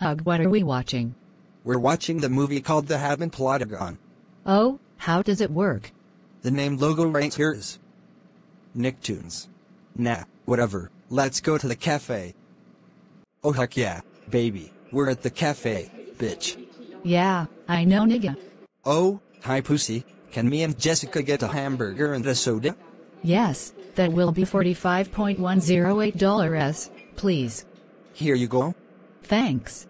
Ugh, what are we watching? We're watching the movie called The Habit Plotagon. Oh, how does it work? The name logo right here is Nicktoons. Nah, whatever, let's go to the cafe. Oh heck yeah, baby, we're at the cafe, bitch. Yeah, I know nigga. Oh, hi pussy, can me and Jessica get a hamburger and a soda? Yes, that will be $45.108, please. Here you go. Thanks.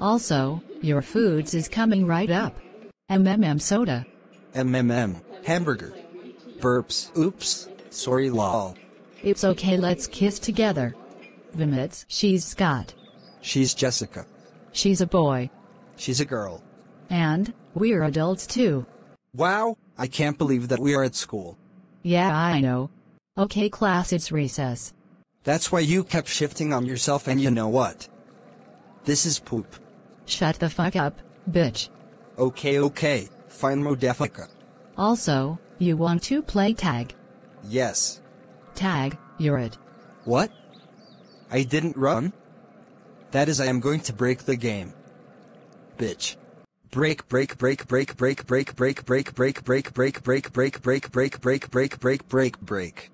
Also, your foods is coming right up. MMM soda. MMM, hamburger. Burps, oops, sorry lol. It's okay, let's kiss together. Vomits, she's Scott. She's Jessica. She's a boy. She's a girl. And, we're adults too. Wow, I can't believe that we are at school. Yeah, I know. Okay, class, it's recess. That's why you kept shifting on yourself and you know what? This is poop. Shut the fuck up, bitch. Okay, okay, fine Modefica. Also, you want to play tag? Yes. Tag, you're it. What? I didn't run? That is I am going to break the game. Bitch. Break break break break break break break break break break break break break break break break break break break break.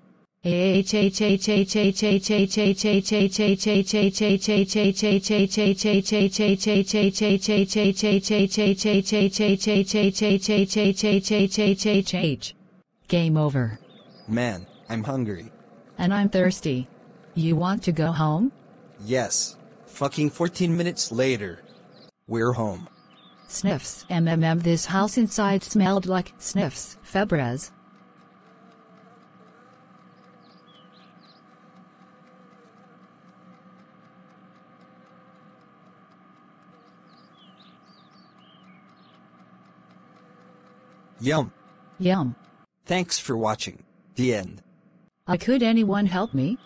Game over. Man, I'm hungry. And I'm thirsty. You want to go home? Yes. Fucking 14 minutes later. We're home. Sniffs. MMM this house inside smelled like sniffs. Febreze. Yum. Yum. Thanks for watching. The end. Uh, could anyone help me?